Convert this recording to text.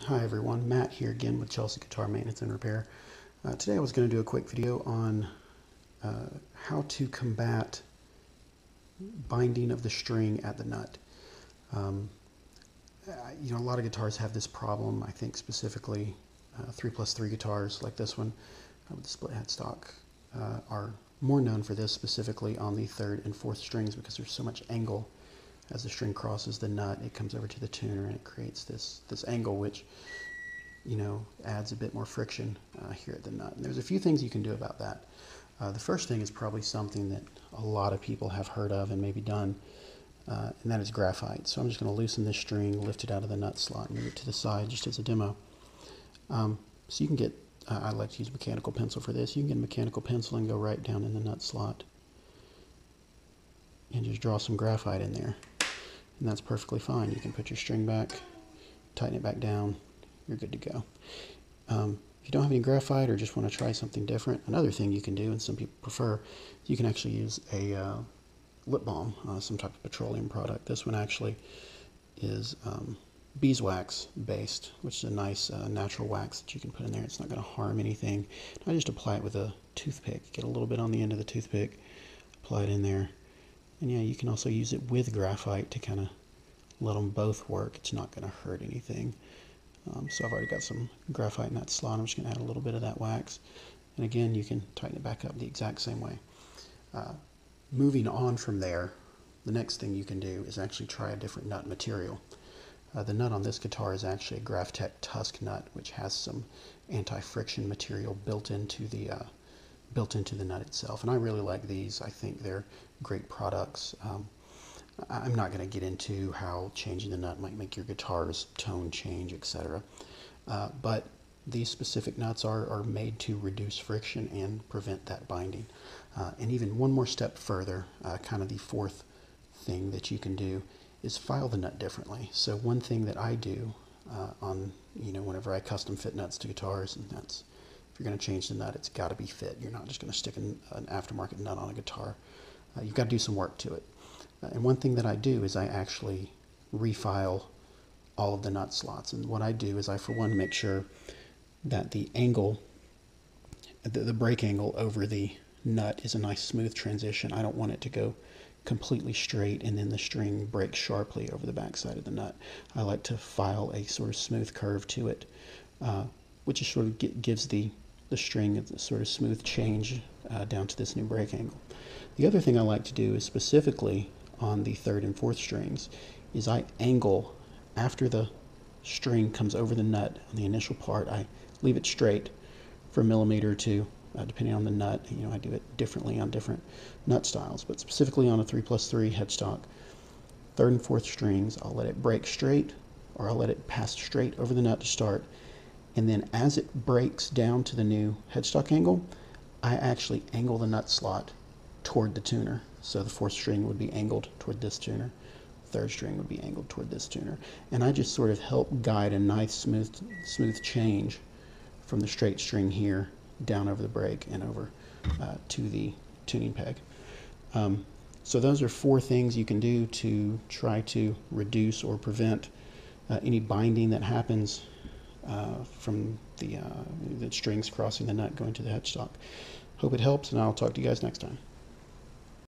Hi everyone, Matt here again with Chelsea Guitar Maintenance and Repair. Uh, today I was going to do a quick video on uh, how to combat binding of the string at the nut. Um, you know, a lot of guitars have this problem. I think specifically uh, 3 plus 3 guitars like this one uh, with the split headstock uh, are more known for this specifically on the third and fourth strings because there's so much angle as the string crosses the nut, it comes over to the tuner and it creates this, this angle which, you know, adds a bit more friction uh, here at the nut. And there's a few things you can do about that. Uh, the first thing is probably something that a lot of people have heard of and maybe done, uh, and that is graphite. So I'm just going to loosen this string, lift it out of the nut slot, and move it to the side just as a demo. Um, so you can get, I like to use mechanical pencil for this, you can get a mechanical pencil and go right down in the nut slot and just draw some graphite in there and that's perfectly fine. You can put your string back, tighten it back down, you're good to go. Um, if you don't have any graphite or just want to try something different, another thing you can do, and some people prefer, you can actually use a uh, lip balm, uh, some type of petroleum product. This one actually is um, beeswax based, which is a nice uh, natural wax that you can put in there. It's not going to harm anything. I just apply it with a toothpick. Get a little bit on the end of the toothpick, apply it in there, and yeah, you can also use it with graphite to kind of let them both work. It's not going to hurt anything. Um, so I've already got some graphite in that slot. I'm just going to add a little bit of that wax. And again, you can tighten it back up the exact same way. Uh, moving on from there, the next thing you can do is actually try a different nut material. Uh, the nut on this guitar is actually a Graph Tech TUSQ nut, which has some anti-friction material built into the uh, built into the nut itself. And I really like these. I think they're great products. Um, I'm not going to get into how changing the nut might make your guitar's tone change, etc. Uh, but these specific nuts are, are made to reduce friction and prevent that binding. Uh, and even one more step further, uh, kind of the fourth thing that you can do is file the nut differently. So one thing that I do uh, on, you know, whenever I custom fit nuts to guitars, and if you're going to change the nut, it's got to be fit. You're not just going to stick an, an, aftermarket nut on a guitar. Uh, you've got to do some work to it. Uh, and one thing that I do is I actually refile all of the nut slots. And what I do is I, for one, make sure that the angle, the, the break angle over the nut is a nice smooth transition. I don't want it to go completely straight and then the string breaks sharply over the backside of the nut. I like to file a sort of smooth curve to it, uh, which is sort of gives the the string of the sort of smooth change uh, down to this new break angle. The other thing I like to do is specifically on the third and fourth strings is I angle after the string comes over the nut on the initial part. I leave it straight for a millimeter or two uh, depending on the nut. You know I do it differently on different nut styles but specifically on a 3 plus 3 headstock. Third and fourth strings I'll let it break straight or I'll let it pass straight over the nut to start and then as it breaks down to the new headstock angle, I actually angle the nut slot toward the tuner. So the fourth string would be angled toward this tuner, third string would be angled toward this tuner. And I just sort of help guide a nice smooth, smooth change from the straight string here down over the break and over uh, to the tuning peg. Um, so those are four things you can do to try to reduce or prevent uh, any binding that happens uh, from the, uh, the strings crossing the nut going to the headstock. Hope it helps, and I'll talk to you guys next time.